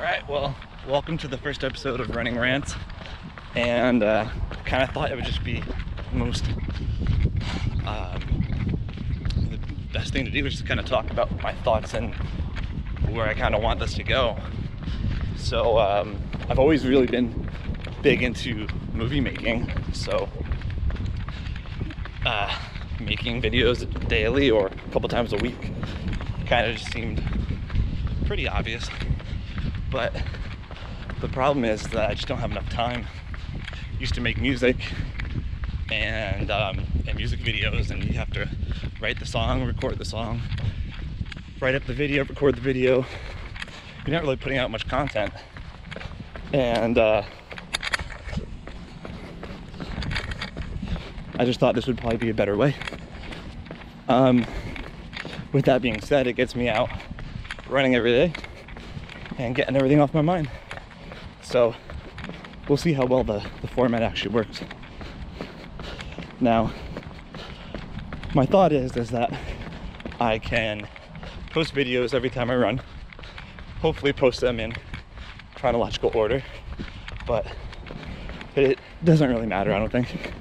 right, well, welcome to the first episode of Running Rants. And uh, kind of thought it would just be the most, um, the best thing to do is just kind of talk about my thoughts and where I kind of want this to go. So um, I've always really been big into movie making. So uh, making videos daily or a couple times a week kind of just seemed pretty obvious. But the problem is that I just don't have enough time. Used to make music and um, and music videos, and you have to write the song, record the song, write up the video, record the video. You're not really putting out much content, and uh, I just thought this would probably be a better way. Um, with that being said, it gets me out running every day and getting everything off my mind. So we'll see how well the, the format actually works. Now, my thought is is that I can post videos every time I run. Hopefully post them in chronological order, but it doesn't really matter, I don't think.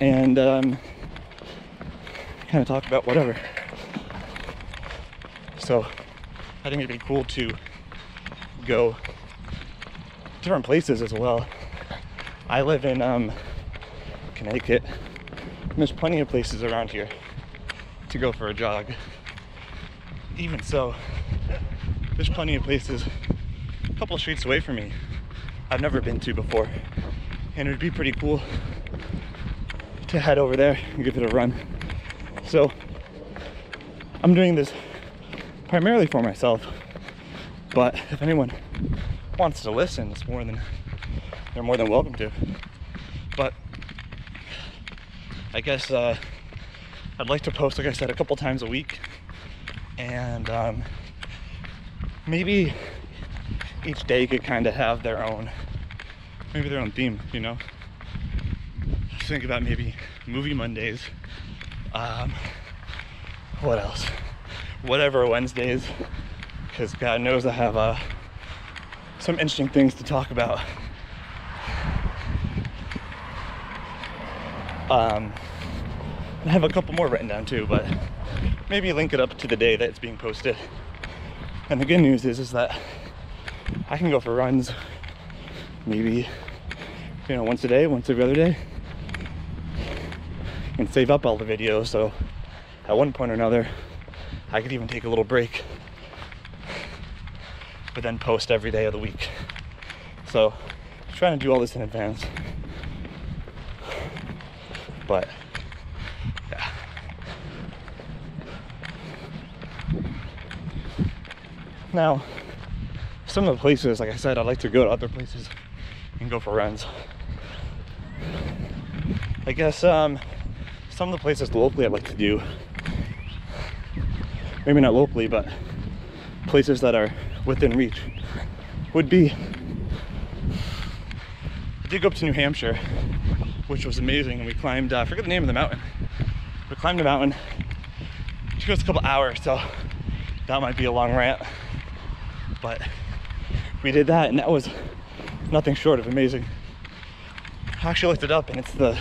And um, kind of talk about whatever. So I think it'd be cool to go different places as well. I live in um, Connecticut. There's plenty of places around here to go for a jog. Even so, there's plenty of places a couple streets away from me I've never been to before. And it would be pretty cool to head over there and give it a run. So I'm doing this primarily for myself. But if anyone wants to listen, it's more than they're more than welcome to. But I guess uh, I'd like to post, like I said, a couple times a week, and um, maybe each day could kind of have their own, maybe their own theme, you know. Think about maybe movie Mondays. Um, what else? whatever Wednesdays, because God knows I have uh, some interesting things to talk about. Um, I have a couple more written down too, but maybe link it up to the day that it's being posted. And the good news is, is that I can go for runs, maybe you know once a day, once every other day, and save up all the videos. So at one point or another, I could even take a little break, but then post every day of the week. So, trying to do all this in advance. But, yeah. Now, some of the places, like I said, I like to go to other places and go for runs. I guess um, some of the places locally I'd like to do maybe not locally, but places that are within reach would be I did go up to New Hampshire, which was amazing, and we climbed, uh, I forget the name of the mountain. We climbed a mountain. It took us a couple hours, so that might be a long rant. But we did that, and that was nothing short of amazing. I actually looked it up, and it's the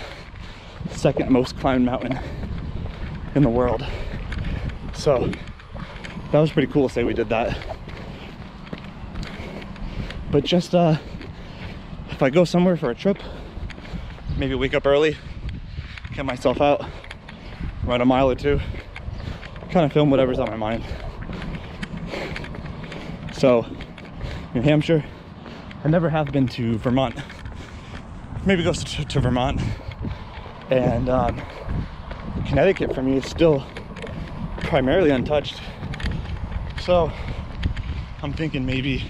second most climbed mountain in the world. So that was pretty cool to say we did that. But just uh, if I go somewhere for a trip, maybe wake up early, get myself out, run a mile or two, kind of film whatever's on my mind. So, New Hampshire, I never have been to Vermont. Maybe go to, to Vermont. And um, Connecticut for me is still primarily untouched. So I'm thinking maybe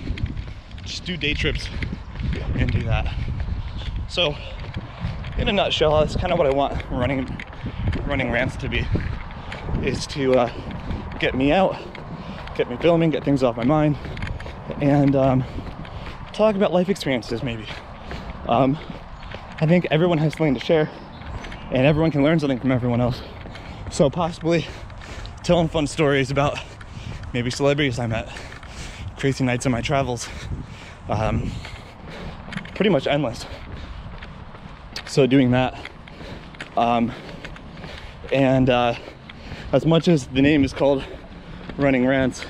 just do day trips and do that. So in a nutshell, that's kind of what I want running running rants to be is to uh, get me out, get me filming, get things off my mind, and um, talk about life experiences maybe. Um, I think everyone has something to share, and everyone can learn something from everyone else. So possibly telling fun stories about maybe celebrities I met, crazy nights in my travels. Um, pretty much endless. So doing that. Um, and uh, as much as the name is called Running Rants,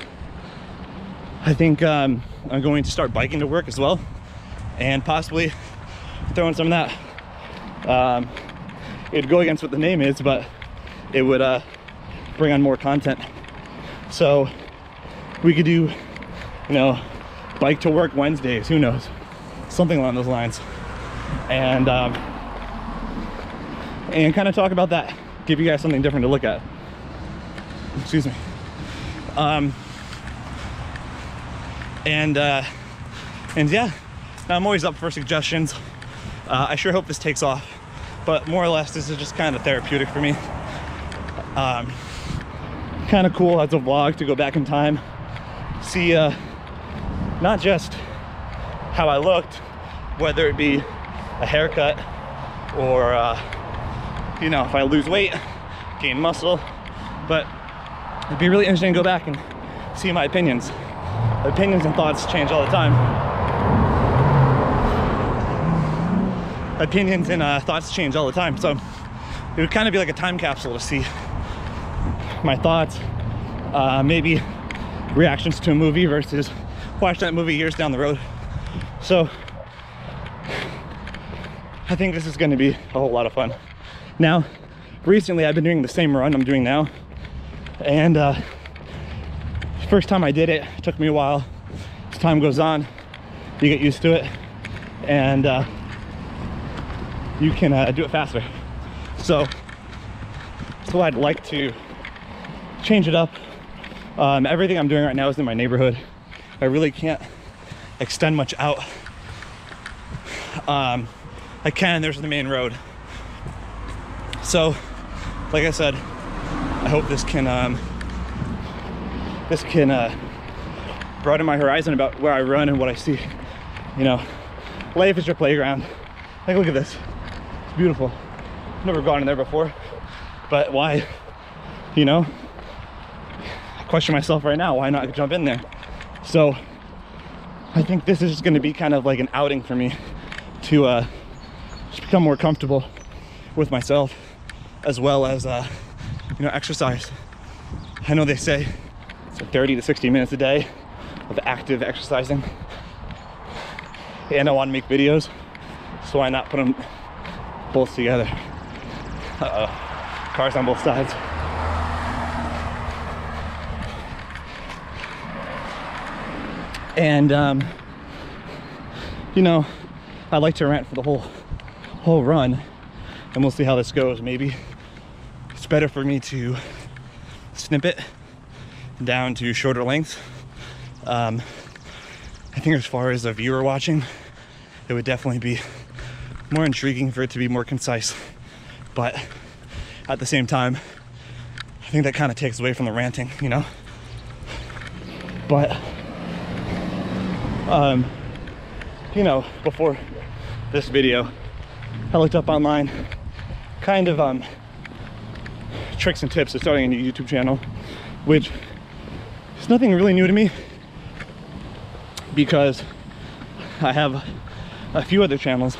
I think um, I'm going to start biking to work as well and possibly throwing some of that. Um, it'd go against what the name is, but it would uh, bring on more content. So we could do, you know, bike to work Wednesdays, who knows? Something along those lines. And, um, and kind of talk about that. Give you guys something different to look at. Excuse me. Um, and, uh, and yeah, I'm always up for suggestions. Uh, I sure hope this takes off, but more or less, this is just kind of therapeutic for me. Um, kind of cool as a vlog to go back in time, see uh, not just how I looked, whether it be a haircut or, uh, you know, if I lose weight, gain muscle, but it'd be really interesting to go back and see my opinions. Opinions and thoughts change all the time. Opinions and uh, thoughts change all the time. So it would kind of be like a time capsule to see my thoughts, uh, maybe reactions to a movie versus watch that movie years down the road. So I think this is going to be a whole lot of fun. Now, recently I've been doing the same run I'm doing now, and uh, first time I did it, it took me a while. As time goes on, you get used to it, and uh, you can uh, do it faster. So, so I'd like to change it up. Um, everything I'm doing right now is in my neighborhood. I really can't extend much out. Um, I can, there's the main road. So, like I said, I hope this can, um, this can uh, broaden my horizon about where I run and what I see. You know, life is your playground. Like, look at this. It's beautiful. Never gone in there before, but why? You know, I question myself right now, why not jump in there? So I think this is just going to be kind of like an outing for me to uh, just become more comfortable with myself as well as, uh, you know, exercise. I know they say it's like 30 to 60 minutes a day of active exercising. And I want to make videos, so why not put them both together? Uh-oh, cars on both sides. And um, you know I like to rant for the whole whole run and we'll see how this goes. Maybe it's better for me to snip it down to shorter lengths. Um, I think as far as a viewer watching it would definitely be more intriguing for it to be more concise. But at the same time I think that kind of takes away from the ranting you know? But um, you know, before this video, I looked up online kind of um, tricks and tips of starting a new YouTube channel, which is nothing really new to me because I have a few other channels